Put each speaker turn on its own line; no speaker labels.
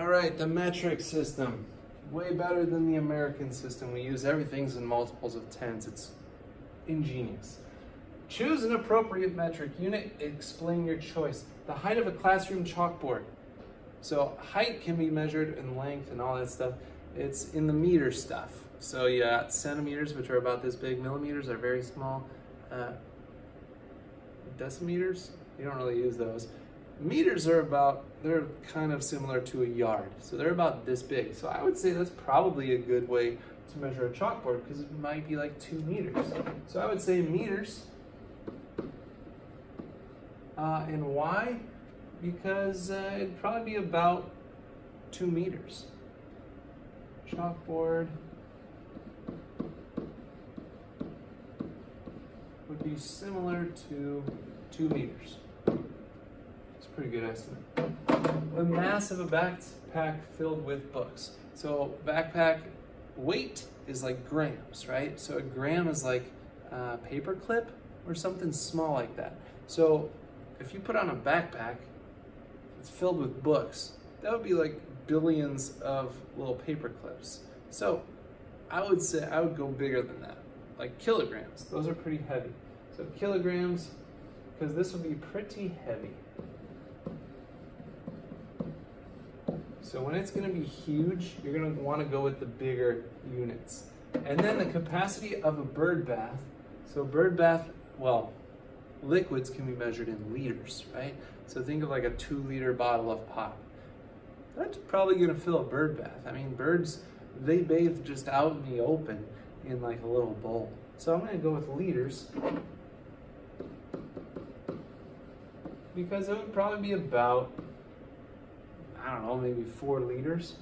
All right, the metric system. Way better than the American system. We use everything's in multiples of tens. It's ingenious. Choose an appropriate metric unit. Explain your choice. The height of a classroom chalkboard. So height can be measured in length and all that stuff. It's in the meter stuff. So got centimeters, which are about this big. Millimeters are very small. Uh, decimeters, you don't really use those. Meters are about, they're kind of similar to a yard. So they're about this big. So I would say that's probably a good way to measure a chalkboard because it might be like two meters. So I would say meters. Uh, and why? Because uh, it'd probably be about two meters. Chalkboard would be similar to two meters. A pretty good estimate. The mass of a backpack filled with books. So backpack weight is like grams, right? So a gram is like a paper clip or something small like that. So if you put on a backpack, it's filled with books. That would be like billions of little paper clips. So I would say I would go bigger than that, like kilograms. Those are pretty heavy. So kilograms, because this would be pretty heavy. So when it's going to be huge, you're going to want to go with the bigger units. And then the capacity of a bird bath. So bird bath, well, liquids can be measured in liters, right? So think of like a two liter bottle of pop. That's probably going to fill a bird bath. I mean, birds, they bathe just out in the open in like a little bowl. So I'm going to go with liters because it would probably be about I don't know, maybe four liters.